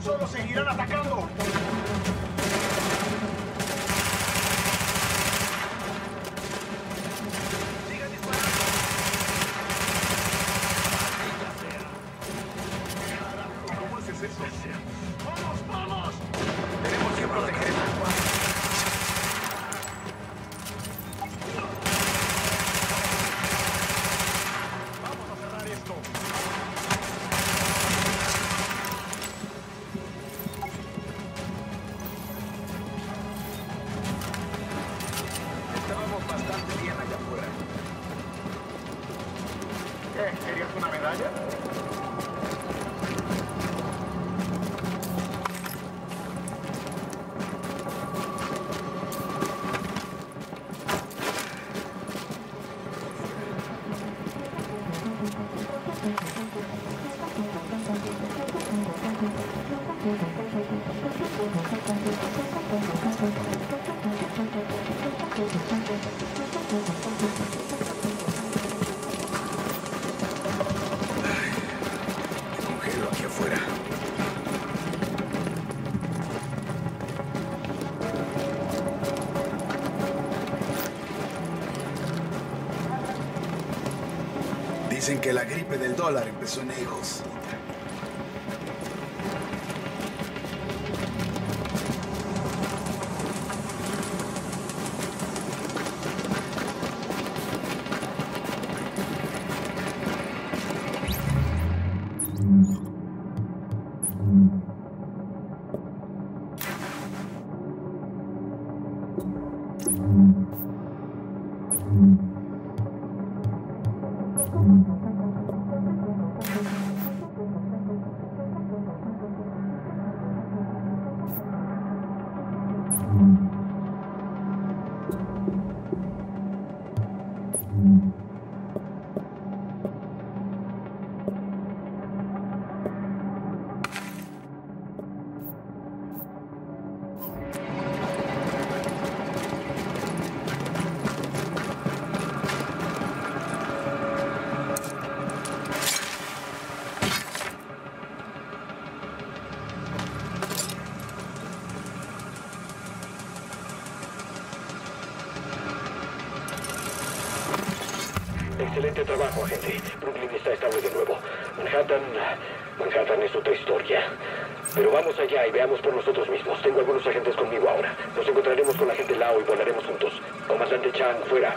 Solo seguirán atacando. Dicen que la gripe del dólar empezó en Egos. Excelente trabajo, agente. Brooklyn está estable de nuevo. Manhattan. Manhattan es otra historia. Pero vamos allá y veamos por nosotros mismos. Tengo algunos agentes conmigo ahora. Nos encontraremos con la gente Lao y volaremos juntos. Comandante Chang, fuera.